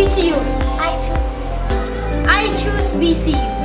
BCU. I choose. I choose BCU.